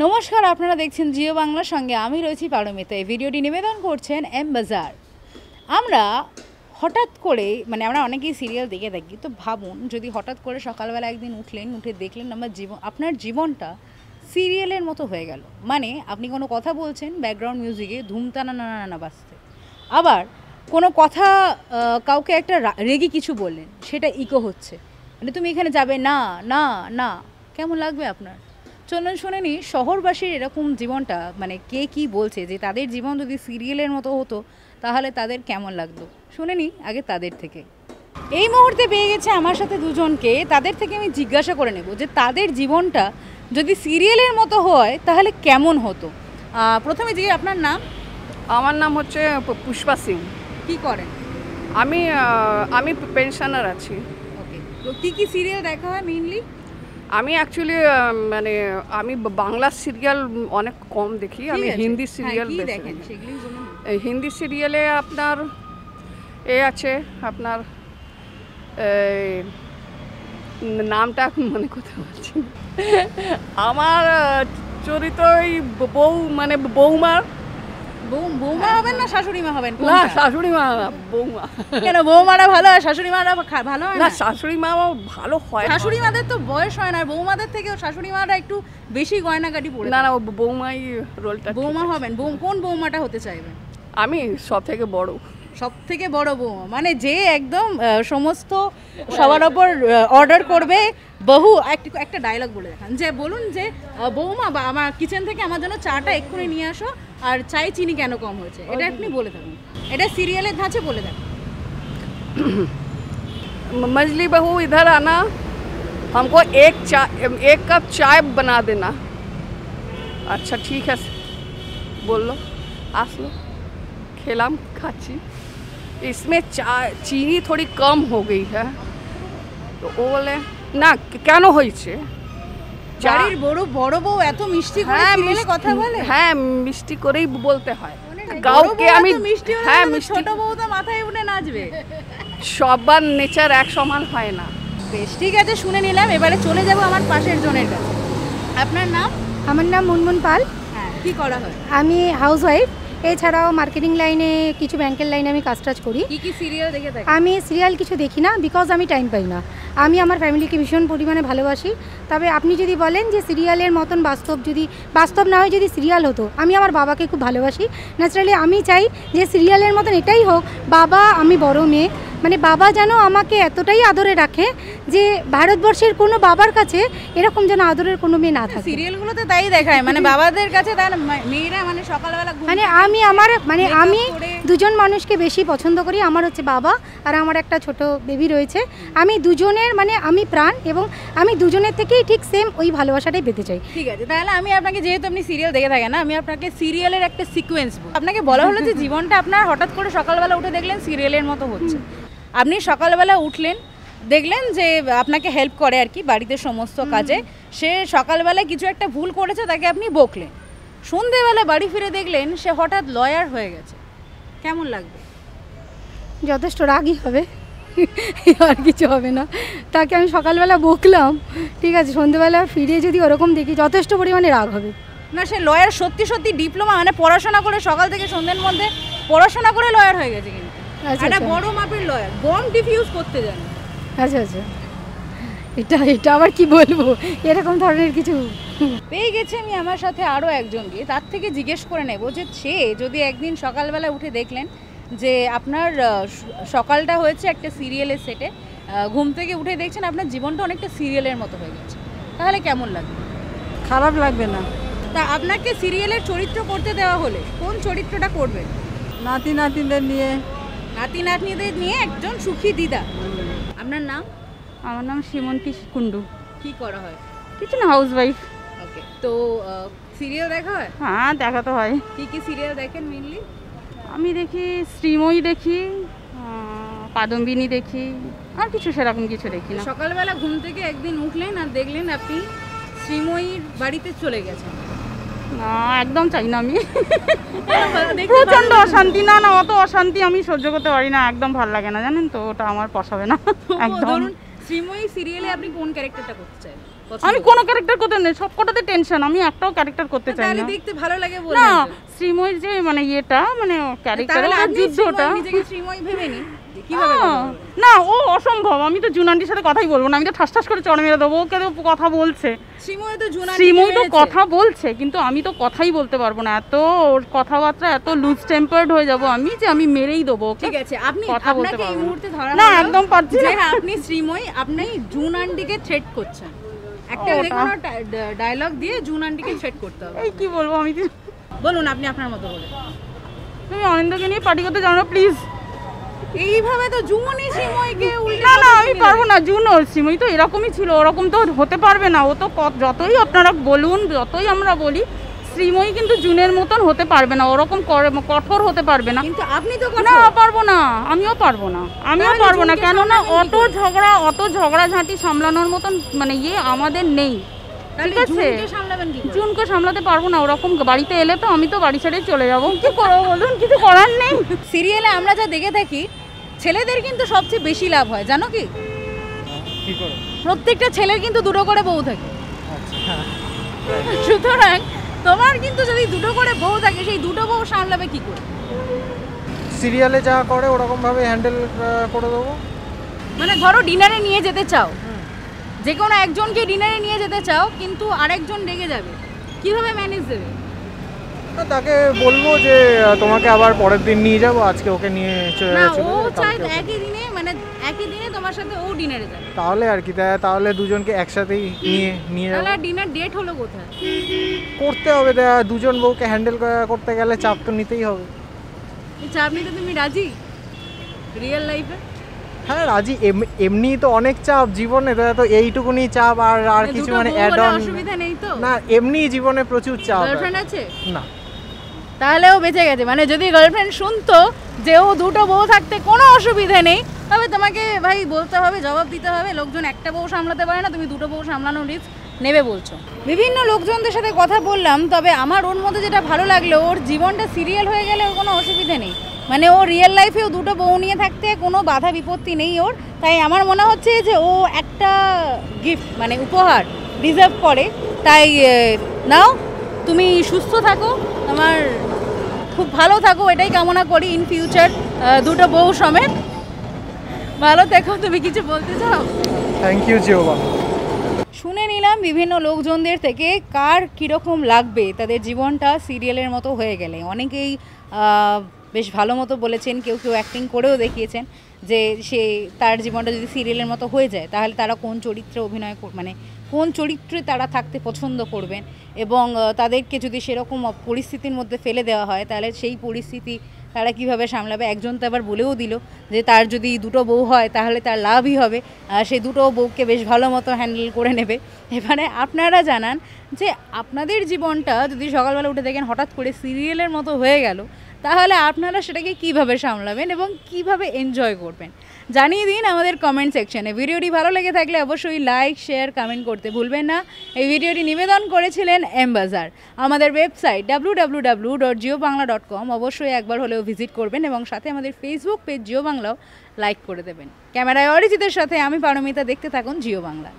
নমস্কার, আপনারা দেখছেন জিও বাংলার সঙ্গে আমি রয়েছি পারমিতা। এই ভিডিওটি নিবেদন করছেন এম বাজার। আমরা হঠাৎ করে মানে আমরা অনেকেই সিরিয়াল দেখে থাকি, তো ভাবুন, যদি হঠাৎ করে সকালবেলা একদিন উঠলেন, উঠে দেখলেন আমার জীবন, আপনার জীবনটা সিরিয়ালের মতো হয়ে গেল। মানে আপনি কোনো কথা বলছেন ব্যাকগ্রাউন্ড মিউজিকে ধুমতানা না না না বাজতে আবার কোনো কথা কাউকে একটা রেগে কিছু বললেন, সেটা ইকো হচ্ছে। মানে তুমি এখানে যাবে, না না না, কেমন লাগবে আপনার? চলুন শুনে নি শহরবাসীর এরকম জীবনটা মানে কে কি বলছে যে তাদের জীবন যদি সিরিয়ালের মতো হতো তাহলে তাদের কেমন লাগতো? শুনে নি আগে তাদের থেকে। এই মুহূর্তে পেয়ে গেছে আমার সাথে দুজনকে তাদের থেকে আমি জিজ্ঞাসা করে নেব যে তাদের জীবনটা যদি সিরিয়ালের মতো হয় তাহলে কেমন হতো? প্রথমে যে আপনার নাম? আমার নাম হচ্ছে পুষ্পা সিং। কি করেন? আমি আমি পেনশনার আছি। ওকে তো কী কী সিরিয়াল দেখা হয় মেইনলি? আমি অ্যাকচুয়ালি মানে আমি বাংলা সিরিয়াল অনেক কম দেখি। আমি হিন্দি সিরিয়াল বলুন। এই হিন্দি সিরিয়ালে আপনার এ আছে আপনার এই, নামটা মনে করতে পারছি আমার আহ, চরিত্র ওই বউ মানে বৌমার বৌমা হবেন না শাশুড়ি মা হবেন? না শাশুড়ি মা বৌমা কেন বৌমারা ভালো আর শাশুড়ি মারা ভালো হয় না শাশুড়ি মা ভালো হয় শাশুড়ি মাদের তো বয়স হয় না আর বৌমাদের থেকেও শাশুড়ি মারা একটু বেশি গয়নাগাটি পড়ে না না বৌমাই রোলটা বৌমা হবেন বৌ- কোন বৌমাটা হতে চাইবেন আমি সব থেকে বড়। সব থেকে বড় বৌমা মানে যে একদম সমস্ত সবার ওপর অর্ডার করবে বহু একটি- একটা ডায়লগ বলে দেখান। যে বলুন যে বৌমা বা আমার কিচেন থেকে আমার জন্য চাটা এক্ষুনি নিয়ে আসো আর চাই চিনি কেন কম হয়েছে এটা আপনি বলে থাকুন এটা সিরিয়ালের ধাঁচে বলে দেন म- मजली बहू इधर आना हमको एक चाय एक कप चाय बना देना अच्छा ठीक है बोल लो আসলো খেলাম খাচ্ছি इसमें चाय चीनी थोड़ी कम हो गई है তো ও বলে না কেন হয়েছে চা- বাড়ির বড় বড় বউ এত মিষ্টি করে হ্যাঁ সিরিয়ালে মিষ্টি- কথা বলে? হ্যাঁ মিষ্টি করেই বলতে হয়। কাউকে আমি এত মিষ্টি হ্যাঁ ছোট বউ তো মাথায় উঠে নাচবে। সবার নেচার এক সমান হয় না। বেশ ঠিক আছে শুনে নিলাম। এবারে চলে যাব আমার পাশের জনের কাছে। আপনার নাম? আমার নাম মুনমুন পাল। হ্যাঁ কি করা হয়? আমি হাউসওয়াইফ এছাড়াও মার্কেটিং লাইনে কিছু ব্যাংকের লাইনে আমি কাজ টাজ করি। কি কি সিরিয়াল দেখে আমি সিরিয়াল কিছু দেখি না বিকজ আমি টাইম পাই না। আমি আমার ফ্যামিলিকে ভীষণ পরিমাণে ভালোবাসি। তবে আপনি যদি বলেন যে সিরিয়ালের মতন বাস্তব যদি বাস্তব না হয় যদি সিরিয়াল হতো আমি আমার বাবাকে খুব ভালোবাসি। ন্যাচারালি আমি চাই যে সিরিয়ালের মতন এটাই হোক বাবা আমি বড় মেয়ে মানে বাবা যেন আমাকে এতটাই আদরে রাখে যে ভারতবর্ষের কোনো বাবার কাছে এরকম যেন আদরের কোনো মেয়ে না থাকে। সিরিয়ালগুলোতে তাই দেখায় মানে বাবাদের কাছে তার মেয়েরা মানে সকালবেলা মানে আমি আমার মানে আমি দুজন মানুষকে বেশি পছন্দ করি আমার হচ্ছে বাবা আর আমার একটা ছোট বেবি রয়েছে। আমি দুজনের মানে আমি প্রাণ এবং আমি দুজনের থেকেই ঠিক সেম ওই ভালোবাসাটাই পেতে চাই। ঠিক আছে তাহলে আমি আপনাকে যেহেতু আপনি সিরিয়াল দেখে থাকেন না আমি আপনাকে সিরিয়ালের একটা সিকোয়েন্স আপনাকে বলা হলো যে জীবনটা আপনার হঠাৎ করে সকালবেলা উঠে দেখলেন সিরিয়ালের মতো হচ্ছে। আপনি সকালবেলা উঠলেন দেখলেন যে আপনাকে হেল্প করে আর কি বাড়িতে সমস্ত কাজে। সে সকালবেলা কিছু একটা ভুল করেছে তাকে আপনি বকলেন। সন্ধেবেলা বাড়ি ফিরে দেখলেন সে হঠাৎ লয়ার হয়ে গেছে। কেমন লাগবে? যথেষ্ট রাগই হবে। আর কিছু হবে না। তাকে আমি সকালবেলা বকলাম। ঠিক আছে সন্ধেবেলা ফিরে যদি ওরকম দেখি যথেষ্ট পরিমাণে রাগ হবে। না সে লয়ার সত্যি সত্যি ডিপ্লোমা মানে পড়াশোনা করে সকাল থেকে সন্ধ্যের মধ্যে পড়াশোনা করে লয়ার হয়ে গেছে কিন্তু। একটা আচ্ছা। বড় মাপের লয়ার বম ডিফিউজ করতে জানে। আচ্ছা আচ্ছা। এটা এটা আবার কি বলব? এরকম ধরনের কিছু। পেয়ে গেছে আমি আমার সাথে আরও একজনকে তার থেকে জিজ্ঞেস করে নেব যে সে যদি একদিন সকালবেলা উঠে দেখলেন যে আপনার সকালটা হয়েছে একটা সিরিয়ালের সেটে ঘুম থেকে উঠে দেখছেন আপনার জীবনটা অনেকটা সিরিয়ালের মতো হয়ে গেছে তাহলে কেমন লাগবে? খারাপ লাগবে না। তা আপনাকে সিরিয়ালের চরিত্র করতে দেওয়া হলে কোন চরিত্রটা করবেন? নাতি নাতিদের নিয়ে নাতি নাতনিদের নিয়ে একজন সুখী দিদা। আপনার নাম? আমার নাম সীমন্তী কুণ্ডু। কি করা হয়? কিছু না হাউস ওয়াইফ ওকে তো সিরিয়াল দেখা হয়? হ্যাঁ দেখা তো হয়। কি কি সিরিয়াল দেখেন মেনলি আমি দেখি শ্রীময়ী দেখি পাদম্বিনী দেখি আর কিছু সেরকম কিছু দেখি না। সকালবেলা ঘুম থেকে একদিন উঠলেন আর দেখলেন আপনি শ্রীময়ীর বাড়িতে চলে গেছেন। না একদম চাই না আমি। প্রচণ্ড অশান্তি। না না অত অশান্তি আমি সহ্য করতে পারি না একদম ভালো লাগে না জানেন তো ওটা আমার পসাবে না। একদম। শ্রীময়ী সিরিয়ালে আপনি কোন ক্যারেক্টারটা করতে চান? আমি কোনো ক্যারেক্টার করতে নেই সব কটাতে টেনশন আমি একটাও ক্যারেক্টার করতে চাই না। দেখতে ভালো লাগে না শ্রীময়ীর যে মানে ইয়েটা মানে ক্যারেক্টার যুদ্ধটা। নিজেকে শ্রীময়ী ভেবে বলব? না ও অসম্ভব। আমি তো জুনান্টির সাথে কথাই বলব না। আমি তো ঠাস ঠাস করে চড় মেরে দেবো ওকে তো কথা বলছে। শ্রীময়ী তো জুনান্টিকে শ্রীময়ী তো কথা বলছে কিন্তু আমি তো কথাই বলতে পারব না। এত ওর কথাবার্তা এত লুজ টেম্পার্ড হয়ে যাব আমি যে আমি মেরেই দেবো ঠিক আছে আপনি কথা বলতে এই। মুহূর্তে ধরা না, একদম পারছি না। হ্যাঁ, আপনি শ্রীময়ী আপনি জুন আন্টিকে থ্রেট করছেন। একটা দেখুন ডায়লগ দিয়ে জুন আন্টিকে থ্রেট করতে হবে। এই কি বলব আমি তো- বলুন আপনি আপনার মতো বলে তুমি অনিন্দকে নিয়ে পার্টি করতে জানো প্লিজ এইভাবে তো জুমনি শ্রীময়ীকে উল্টে না না আমি পারব না জুন শ্রীময়ী তো এরকমই ছিল ওরকম তো হতে পারবে না। ও তো যতই আপনারা বলুন যতই আমরা বলি শ্রীময়ী কিন্তু জুনের মতন হতে পারবে না ওরকম কঠোর হতে পারবে না। কিন্তু আপনি তো না। পারব না আমিও পারব না আমিও পারব না কেননা অত ঝগড়া অত ঝগড়াঝাঁটি সামলানোর মতন মানে ইয়ে আমাদের নেই। ঠিক আছে। জুনকে সামলাতে পারব না ওরকম বাড়িতে এলে তো আমি তো বাড়ি ছেড়ে চলে যাব। কি করব বলুন কিছু করার নেই। সিরিয়ালে আমরা যা দেখে থাকি ছেলেদের কিন্তু সবচেয়ে বেশি লাভ হয় জানো কি? কি করে? প্রত্যেকটা ছেলের কিন্তু দুটো করে বউ থাকে। আচ্ছা। সুতরাং তোমার কিন্তু যদি দুটো করে বউ থাকে সেই দুটো বউ সামলাবে কি করে? সিরিয়ালে যা করে ওরকম ভাবে হ্যান্ডেল করে দেবো? মানে ধরো ডিনারে নিয়ে যেতে চাও। যে কোনো একজনকে ডিনারে নিয়ে যেতে চাও কিন্তু আরেকজন রেগে যাবে। কীভাবে ম্যানেজ দেবে? তাকে বলব যে তোমাকে আবার পরের দিন নিয়ে যাব আজকে ওকে নিয়ে চলে না ও ওকে- একই দিনে মানে একই দিনে তোমার সাথে ও ডিনারে যাবে। তাহলে আর কি তা- তাহলে দুজনকে একসাথেই নিয়ে নিয়ে যাব। তাহলে ডিনার ডেট হলো কোথায়? করতে হবে দে- দুজন বউকে হ্যান্ডেল করতে গেলে চাপ তো নিতেই হবে। চাপ নিতে তুমি রাজি? রিয়েল লাইফে হ্যাঁ রাজি এমনি তো অনেক চাপ জীবনে তো- তো এইটুকুনি চাপ আর আর কিছু মানে অ্যাড অন অসুবিধা নেই তো? না এমনি জীবনে প্রচুর চাপ। গার্লফ্রেন্ড আছে? না। তাহলেও বেঁচে গেছে। মানে যদি গার্লফ্রেন্ড শুনতো যে ও দুটো বউ থাকতে কোনো অসুবিধে নেই, তবে তোমাকে ভাই বলতে হবে, জবাব দিতে হবে, লোকজন একটা বউ সামলাতে পারে না, তুমি দুটো বউ সামলানোর রিস্ক নেবে বলছো। বিভিন্ন লোকজনদের সাথে কথা বললাম, তবে আমার ওর মধ্যে যেটা ভালো লাগল, ওর জীবনটা সিরিয়াল হয়ে গেলে ওর কোনো অসুবিধে নেই। মানে ও রিয়েল লাইফেও দুটো বউ নিয়ে থাকতে কোনো বাধা বিপত্তি নেই ওর, তাই আমার মনে হচ্ছে যে ও একটা গিফট মানে উপহার ডিজার্ভ করে। তাই নাও, তুমি সুস্থ থাকো, তোমার খুব ভালো থাকো এটাই কামনা করি ইন ফিউচার দুটো বউ সমেত। ভালো দেখো তুমি কিছু বলতে চাও? থ্যাংক ইউ জিওবা শুনে নিলাম বিভিন্ন লোকজনদের থেকে কার কীরকম লাগবে তাদের জীবনটা সিরিয়ালের মতো হয়ে গেলে। অনেকেই বেশ ভালো মতো বলেছেন কেউ কেউ অ্যাক্টিং করেও দেখিয়েছেন যে সে তার জীবনটা যদি সিরিয়ালের মতো হয়ে যায় তাহলে তারা কোন চরিত্রে অভিনয় মানে কোন চরিত্রে তারা থাকতে পছন্দ করবেন এবং তাদেরকে যদি সেরকম পরিস্থিতির মধ্যে ফেলে দেওয়া হয় তাহলে সেই পরিস্থিতি তারা কীভাবে সামলাবে? একজন তো আবার বলেও দিল যে তার যদি দুটো বউ হয় তাহলে তার লাভই হবে। আহ, সে দুটো বউকে বেশ ভালো মতো হ্যান্ডেল করে নেবে। এবারে আপনারা জানান যে আপনাদের জীবনটা যদি সকালবেলা উঠে দেখেন হঠাৎ করে সিরিয়ালের মতো হয়ে গেল তাহলে আপনারা সেটাকে কীভাবে সামলাবেন এবং কীভাবে এনজয় করবেন? জানিয়ে দিন আমাদের কমেন্ট সেকশনে ভিডিওটি ভালো লেগে থাকলে অবশ্যই লাইক শেয়ার কমেন্ট করতে ভুলবেন না। এই ভিডিওটি নিবেদন করেছিলেন এম বাজার আমাদের website W dot geo Bangla dot com অবশ্যই একবার হলেও ভিজিট করবেন এবং সাথে আমাদের ফেসবুক পেজ জিও বাংলাও লাইক করে দেবেন। ক্যামেরায় অরিজিতের সাথে আমি পারমিতা। দেখতে থাকুন জিও বাংলা